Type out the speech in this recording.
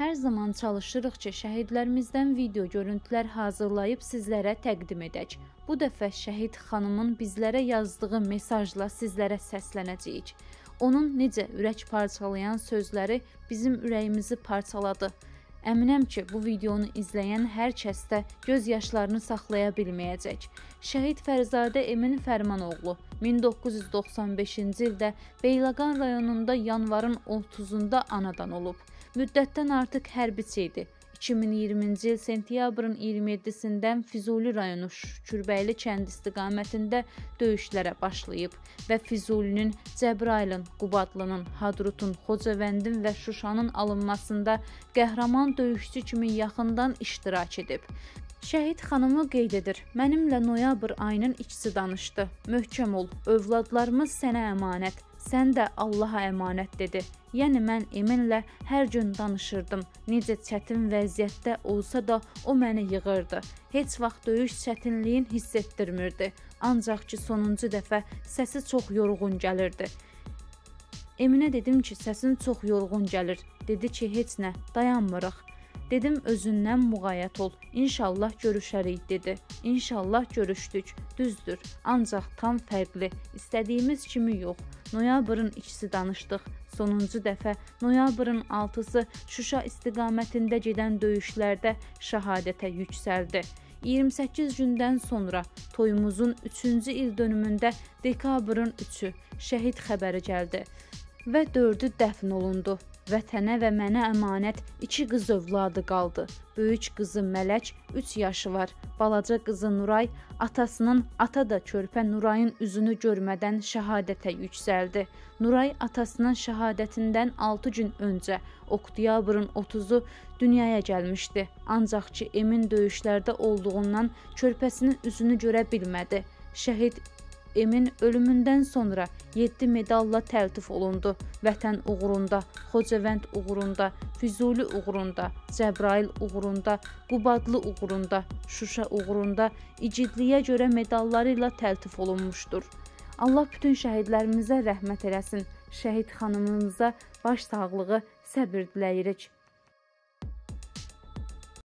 Hər zaman çalışırıq ki, şəhidlərimizdən video görüntülər hazırlayıb sizlərə təqdim edək. Bu dəfə şəhid xanımın bizlərə yazdığı mesajla sizlərə səslənəcəyik. Onun necə ürək parçalayan sözləri bizim ürəyimizi parçaladı. Əminəm ki, bu videonu izləyən hər kəs də göz yaşlarını saxlaya bilməyəcək. Şəhid Fərzadə Emin Fərmanoğlu 1995-ci ildə Beyləqan rayonunda yanvarın 30-da anadan olub. Müddətdən artıq hərbiçi idi. 2020-ci il sentyabrın 27-sindən Füzuli rayonu Şükürbəyli kənd istiqamətində döyüşlərə başlayıb və Füzulinin, Cəbrailin, Qubadlının, Hadrutun, Xocavəndin və Şuşanın alınmasında qəhrəman döyüşçü kimi yaxından iştirak edib. Şəhid xanımı qeyd edir. Mənimlə noyabr ayının ikisi danışdı. Möhkəm ol, övladlarımız sənə əmanət. Sən də Allaha əmanət dedi. Yəni mən Eminlə hər gün danışırdım. Necə çətin vəziyyətdə olsa da o məni yığırdı. Heç vaxt döyüş çətinliyin hiss etdirmirdi. Ancaq ki sonuncu dəfə səsi çox yorğun gəlirdi. Eminə dedim ki, səsin çox yorğun gəlir. Dedi ki, heç nə, dayanmırıq. Dedim özündən müğayət ol. İnşallah görüşərik dedi. İnşallah görüşdük. Düzdür, ancaq tam fərqli. İstədiyimiz kimi yox. Noyabrın 2-si danışdıq. Sonuncu dəfə noyabrın 6-sı Şuşa istiqamətində gedən döyüşlərdə şəhadətə yüksəldi. 28 gündən sonra toyumuzun 3-cü il dönümündə dekabrın 3-ü şəhid xəbəri gəldi və 4-ü dəfn olundu. Vətənə və mənə əmanət 2 qız övladı qaldı. Böyük qızı Mələk 3 yaşı var. Balaca qızı Nuray atasının ata da körpə Nurayın üzünü görmədən şəhadətə yüksəldi. Nuray atasının şəhadətindən 6 gün öncə oktyabrın 30-u dünyaya gəlmişdi. Ancaq ki Emin döyüşlərdə olduğundan körpəsinin üzünü görə bilmədi. Şəhid Emin ölümündən sonra 7 medalla təltif olundu. Vətən uğrunda, Xocavənd uğrunda, Füzuli uğrunda, Cəbrail uğrunda, Qubadlı uğrunda, Şuşa uğrunda igidliyə görə medalları ilə təltif olunmuşdur. Allah bütün şəhidlərimizə rəhmət eləsin. Şəhid xanımımıza baş sağlığı, səbir diləyirik.